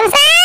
Hamza!